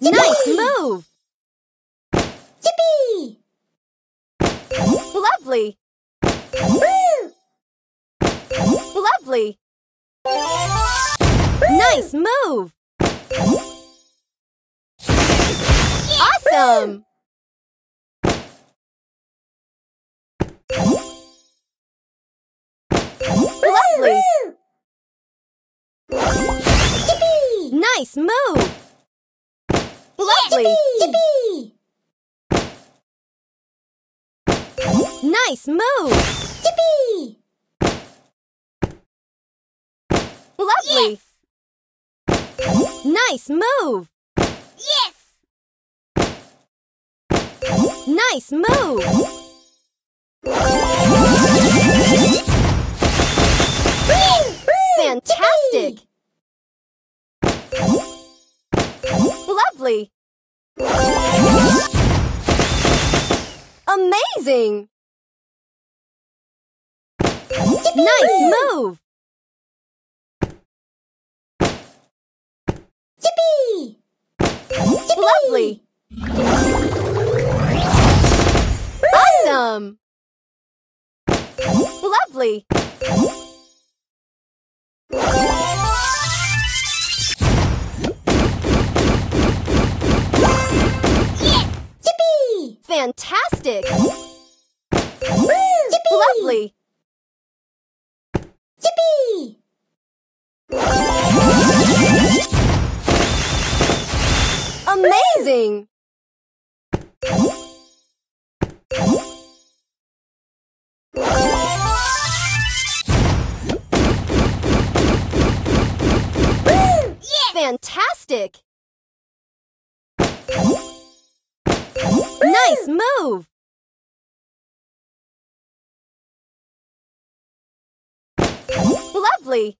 Nice move! Yippee! Lovely! Woo! Lovely! Nice move! Awesome! Nice move! Lovely! Yippee! Nice move! Yippee! Lovely! Nice move! Yes! Nice move! Fantastic! Lovely! Amazing! Nice move! Yippee! Lovely! Awesome! Lovely! Fantastic! Yippee! Lovely! Yippee! Amazing! Fantastic! Nice move! Lovely!